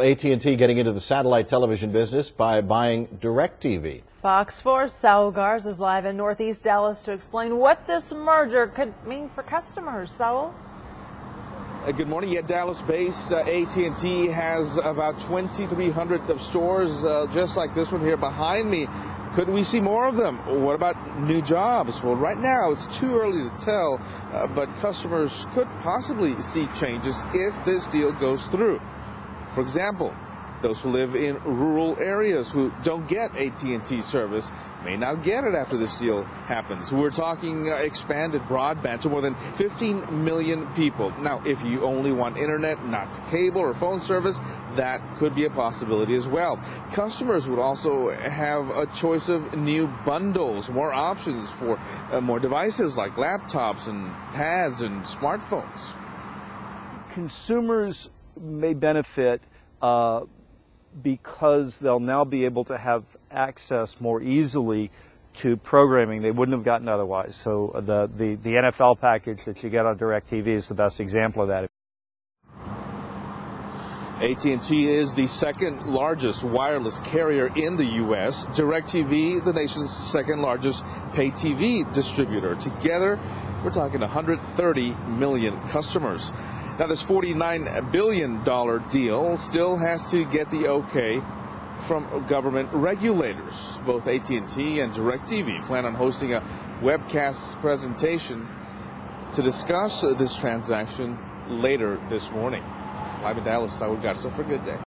AT&T getting into the satellite television business by buying DirecTV. Fox 4's Saul Garza is live in Northeast Dallas to explain what this merger could mean for customers. Saul? Uh, good morning. Yeah, Dallas based uh, AT&T has about 2,300 of stores uh, just like this one here behind me. Could we see more of them? What about new jobs? Well, right now it's too early to tell, uh, but customers could possibly see changes if this deal goes through. For example, those who live in rural areas who don't get AT&T service may now get it after this deal happens. We're talking uh, expanded broadband to more than 15 million people. Now, if you only want internet, not cable or phone service, that could be a possibility as well. Customers would also have a choice of new bundles, more options for uh, more devices like laptops and pads and smartphones. Consumers may benefit uh, because they'll now be able to have access more easily to programming they wouldn't have gotten otherwise. So the, the, the NFL package that you get on DirecTV is the best example of that. AT&T is the second largest wireless carrier in the U.S. DirecTV, the nation's second largest pay TV distributor. Together, we're talking 130 million customers. Now, this $49 billion deal still has to get the okay from government regulators. Both AT&T and DirecTV plan on hosting a webcast presentation to discuss this transaction later this morning. Live in Dallas, Saul Garza for Good Day.